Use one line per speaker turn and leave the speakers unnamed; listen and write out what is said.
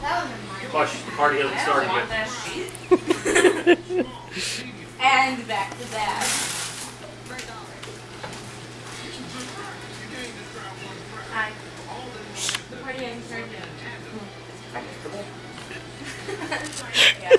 Hush, the party hasn't started yet.
and back to that. Hi. The party hasn't started yet. Yeah.